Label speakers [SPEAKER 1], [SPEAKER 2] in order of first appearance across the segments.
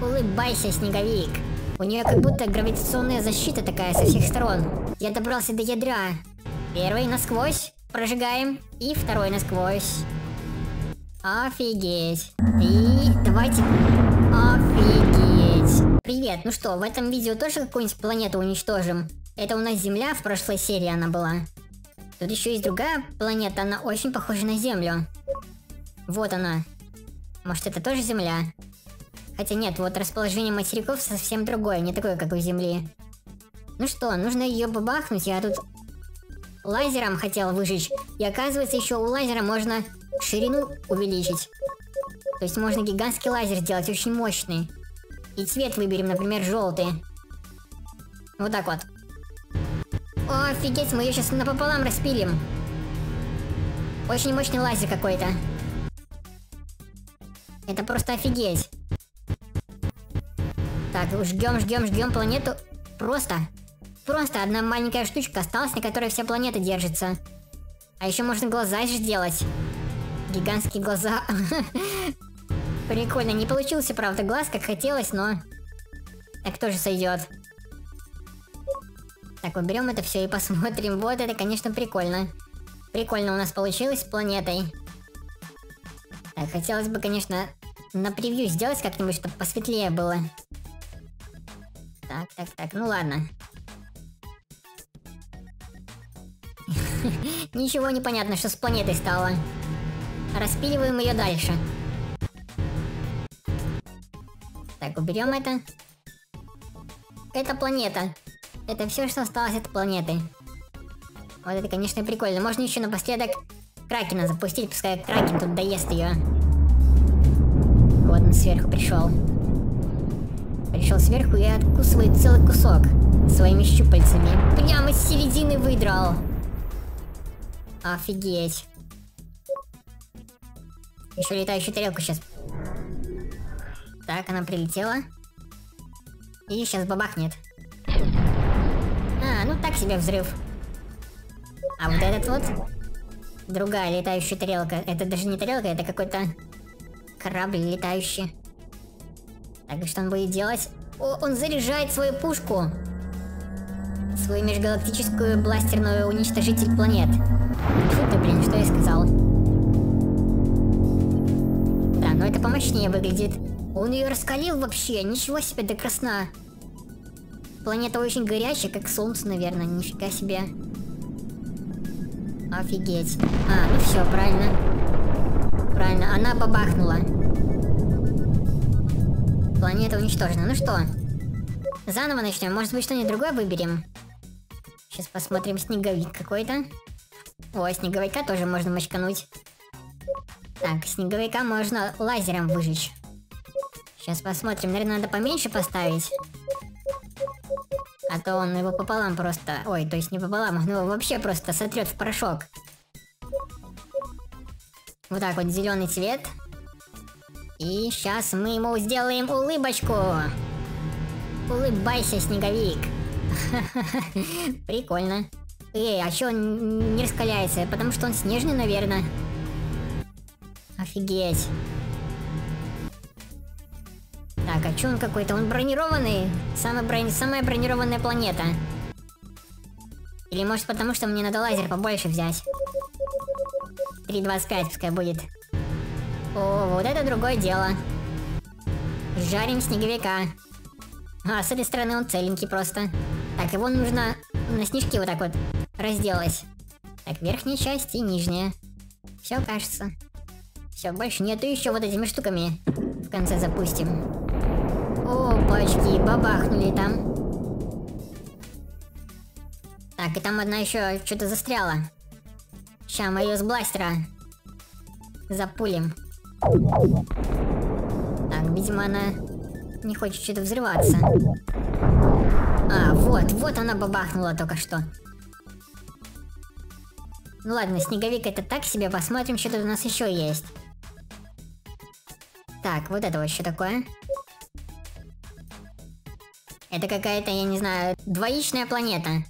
[SPEAKER 1] Улыбайся, снеговик. У нее как будто гравитационная защита такая со всех сторон. Я добрался до ядра. Первый насквозь прожигаем. И второй насквозь. Офигеть. И давайте... Офигеть. Привет, ну что, в этом видео тоже какую-нибудь планету уничтожим? Это у нас Земля, в прошлой серии она была. Тут еще есть другая планета, она очень похожа на Землю. Вот она. Может это тоже Земля? Хотя нет, вот расположение материков совсем другое, не такое, как у Земли. Ну что, нужно ее бабахнуть, я тут лазером хотел выжечь. И оказывается, еще у лазера можно ширину увеличить. То есть можно гигантский лазер сделать, очень мощный. И цвет выберем, например, желтый. Вот так вот. Офигеть, мы ее сейчас напополам распилим. Очень мощный лазер какой-то. Это просто офигеть. Так, ждем, ждем, ждем планету. Просто. Просто одна маленькая штучка осталась, на которой вся планета держится. А еще можно глаза сделать. Гигантские глаза. Прикольно. Не получился, правда, глаз, как хотелось, но... Так тоже сойдет. Так, уберем это все и посмотрим. Вот это, конечно, прикольно. Прикольно у нас получилось с планетой. Так, хотелось бы, конечно, на превью сделать как-нибудь, чтобы посветлее было. Так, так, так, ну ладно. Ничего не понятно, что с планетой стало. Распиливаем ее дальше. Так, уберем это. Это планета. Это все, что осталось от планеты. Вот это, конечно, прикольно. Можно еще напоследок Кракена запустить, пускай Кракен тут доест ее. Вот он сверху пришел. Пришел сверху и откусывает целый кусок своими щупальцами. Прямо с середины выдрал. Офигеть. Еще летающую тарелку сейчас. Так, она прилетела. И сейчас бабахнет. А, ну так себе взрыв. А вот этот вот... Другая летающая тарелка. Это даже не тарелка, это какой-то корабль летающий. Так, что он будет делать? О, он заряжает свою пушку. Свою межгалактическую бластерную уничтожитель планет. Фу ты, блин, что я сказал? Да, но это помощнее выглядит. Он ее раскалил вообще, ничего себе, до красна. Планета очень горячая, как солнце, наверное, нифига себе. Офигеть. А, ну все, правильно. Правильно, она бабахнула. Планета уничтожена. Ну что, заново начнем. Может быть, что-нибудь другое выберем? Сейчас посмотрим. Снеговик какой-то. О, снеговика тоже можно мочкануть. Так, снеговика можно лазером выжечь. Сейчас посмотрим. Наверное, надо поменьше поставить. А то он его пополам просто... Ой, то есть не пополам, он его вообще просто сотрет в порошок. Вот так вот, зеленый цвет. И сейчас мы ему сделаем улыбочку. Улыбайся, снеговик. Прикольно. Эй, а чё он не раскаляется? Потому что он снежный, наверное. Офигеть. Так, а чё он какой-то? Он бронированный? Самая, брони... Самая бронированная планета. Или может потому, что мне надо лазер побольше взять? 3.25 пускай будет. О, вот это другое дело. Жарим снеговика. А, с этой стороны он целенький просто. Так, его нужно на снежки вот так вот разделать. Так, верхняя часть и нижняя. Все, кажется. Все, больше нету еще вот этими штуками. В конце запустим. Опачки, бабахнули там. Так, и там одна еще что-то застряла. Сейчас мы ее с бластера запулим. Так, видимо, она не хочет что-то взрываться. А, вот, вот она бабахнула только что. Ну ладно, снеговик это так себе, посмотрим, что тут у нас еще есть. Так, вот это вот что такое? Это какая-то, я не знаю, двоичная планета.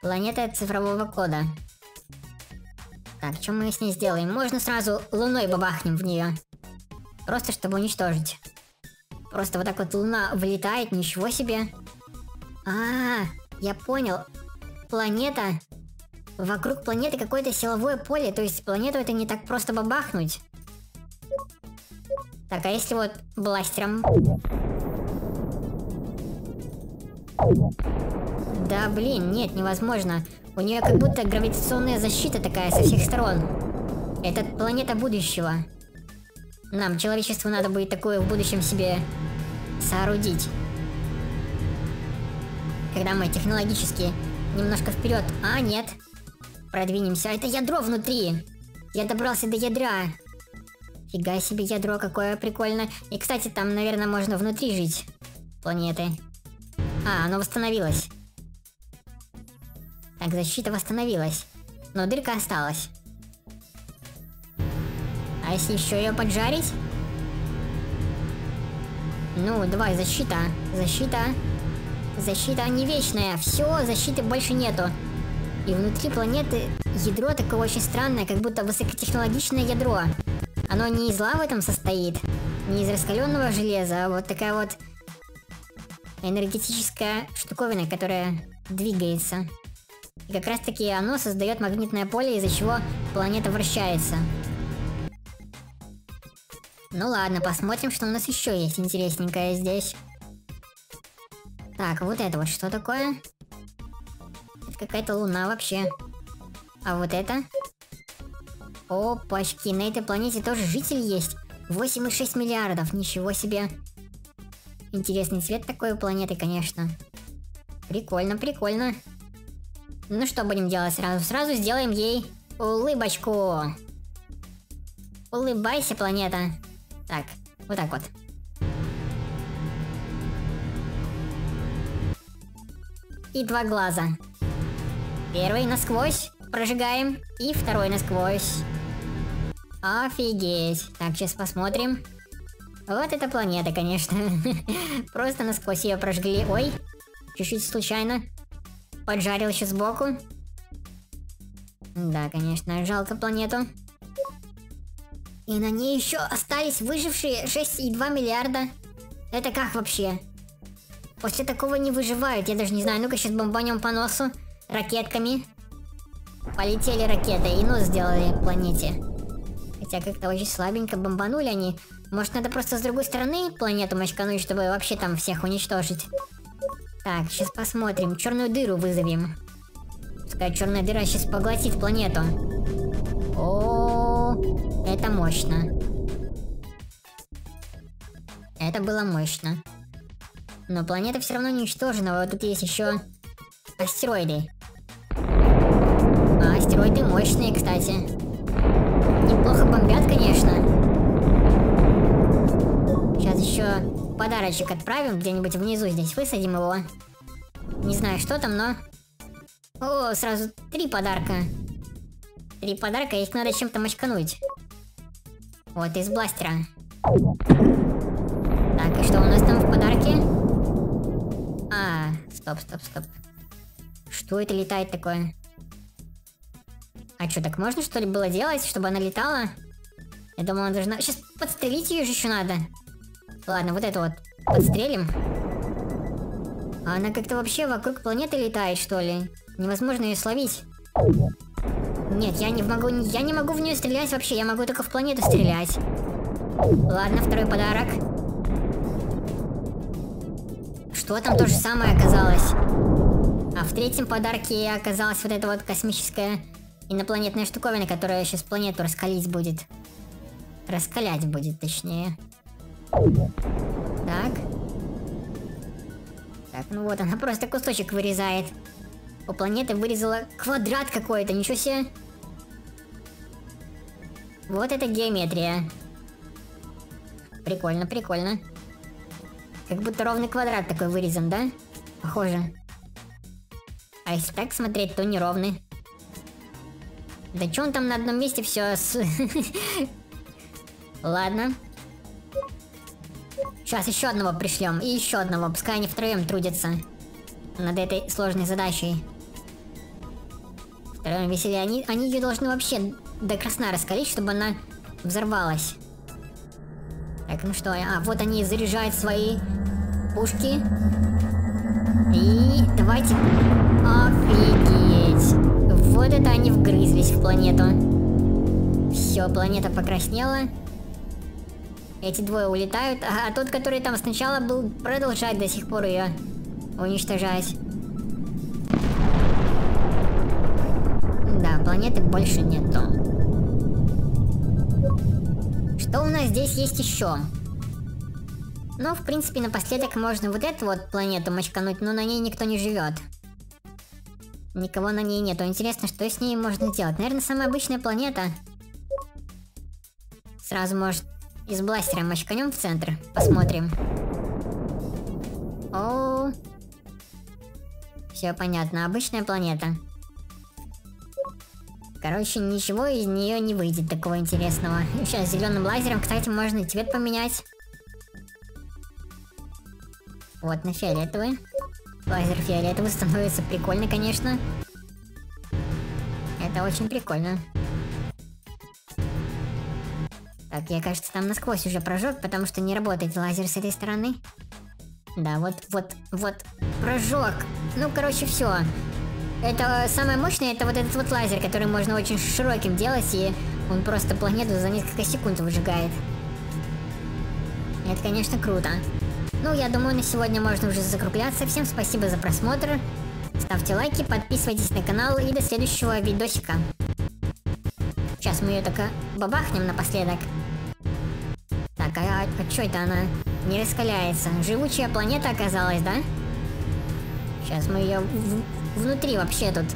[SPEAKER 1] Планета цифрового кода. Так, что мы с ней сделаем? Можно сразу луной бабахнем в нее. Просто чтобы уничтожить. Просто вот так вот луна вылетает, ничего себе. А, -а, -а я понял. Планета... Вокруг планеты какое-то силовое поле, то есть планету это не так просто бабахнуть. Так, а если вот бластером? Да блин, нет, невозможно. У нее как будто гравитационная защита такая со всех сторон. Это планета будущего. Нам, человечеству, надо будет такое в будущем себе соорудить. Когда мы технологически немножко вперед... А, нет. Продвинемся. Это ядро внутри. Я добрался до ядра. Фига себе ядро, какое прикольное. И, кстати, там, наверное, можно внутри жить. Планеты. А, оно восстановилось. Так, защита восстановилась. Но дырка осталась. А если еще ее поджарить? Ну, давай, защита. Защита. Защита не вечная. Все, защиты больше нету. И внутри планеты ядро такое очень странное, как будто высокотехнологичное ядро. Оно не из лавы там состоит, не из раскаленного железа, а вот такая вот энергетическая штуковина, которая двигается. Как раз таки оно создает магнитное поле, из-за чего планета вращается. Ну ладно, посмотрим, что у нас еще есть интересненькое здесь. Так, вот это вот что такое? Это какая-то луна вообще. А вот это? Опачки, на этой планете тоже жители есть. 8,6 миллиардов, ничего себе. Интересный цвет такой у планеты, конечно. Прикольно, прикольно. Ну что будем делать сразу? Сразу сделаем ей улыбочку. Улыбайся, планета. Так, вот так вот. И два глаза. Первый насквозь прожигаем, и второй насквозь. Офигеть. Так, сейчас посмотрим. Вот эта планета, конечно. Просто насквозь ее прожгли. Ой, чуть-чуть случайно. Поджарил еще сбоку. Да, конечно, жалко планету. И на ней еще остались выжившие 6,2 миллиарда. Это как вообще? После такого не выживают, я даже не знаю. Ну-ка сейчас бомбанем по носу ракетками. Полетели ракеты и нос сделали планете. Хотя как-то очень слабенько бомбанули они. Может надо просто с другой стороны планету мочкануть, чтобы вообще там всех уничтожить. Так, сейчас посмотрим. Черную дыру вызовем. Пускай черная дыра сейчас поглотит планету. О, это мощно. Это было мощно. Но планета все равно уничтожена. Вот тут есть еще астероиды. А астероиды мощные, кстати. Подарочек отправим где-нибудь внизу здесь, высадим его. Не знаю, что там, но... О, сразу три подарка. Три подарка, их надо чем-то мочкануть. Вот, из бластера. Так, и что у нас там в подарке? А, стоп, стоп, стоп. Что это летает такое? А что, так можно что ли было делать, чтобы она летала? Я думал, она должна... Сейчас подстрелить ее же еще надо. Ладно, вот это вот подстрелим. А она как-то вообще вокруг планеты летает, что ли? Невозможно ее словить. Нет, я не могу, я не могу в нее стрелять вообще, я могу только в планету стрелять. Ладно, второй подарок. Что там то же самое оказалось? А в третьем подарке оказалась вот эта вот космическая инопланетная штуковина, которая сейчас планету раскалить будет. Раскалять будет, точнее. Так. Так, ну вот, она просто кусочек вырезает. У планеты вырезала квадрат какой-то, ничего себе. Вот это геометрия. Прикольно, прикольно. Как будто ровный квадрат такой вырезан, да? Похоже. А если так смотреть, то неровный. Да что он там на одном месте все с... Ладно. Сейчас еще одного пришлем. И еще одного. Пускай они втроем трудятся. Над этой сложной задачей. Втроем веселее. Они, они ее должны вообще до красна раскалить, чтобы она взорвалась. Так, ну что, а вот они заряжают свои пушки. И давайте... Офигеть! Вот это они вгрызлись в планету. Все, планета покраснела. Эти двое улетают, а, а тот, который там сначала был, продолжает до сих пор ее уничтожать. Да, планеты больше нету. Что у нас здесь есть еще? Ну, в принципе, напоследок можно вот эту вот планету мочкануть, но на ней никто не живет. Никого на ней нету. Интересно, что с ней можно сделать? Наверное, самая обычная планета. Сразу, может, из бластера мочканем в центр. Посмотрим. О, все понятно. Обычная планета. Короче, ничего из нее не выйдет такого интересного. Сейчас зеленым лазером, кстати, можно цвет поменять. Вот на фиолетовый. Лазер фиолетовый становится прикольно, конечно. Это очень прикольно. Так, я, кажется, там насквозь уже прожег, потому что не работает лазер с этой стороны. Да, вот, вот, вот, прожег. Ну, короче, все. Это самое мощное, это вот этот вот лазер, который можно очень широким делать, и он просто планету за несколько секунд выжигает. Это, конечно, круто. Ну, я думаю, на сегодня можно уже закругляться. Всем спасибо за просмотр. Ставьте лайки, подписывайтесь на канал и до следующего видосика. Сейчас мы ее только бабахнем напоследок. Так, а, а, а что это она не раскаляется? Живучая планета оказалась, да? Сейчас мы ее внутри вообще тут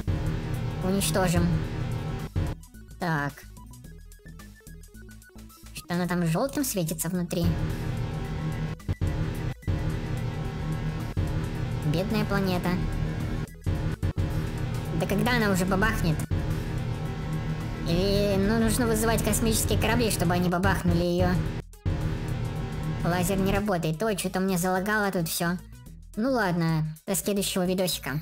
[SPEAKER 1] уничтожим. Так. Что она там желтым светится внутри? Бедная планета. Да когда она уже бабахнет? Или ну, нужно вызывать космические корабли, чтобы они бабахнули ее. Лазер не работает. Ой, что-то мне залагало тут все. Ну ладно, до следующего видосика.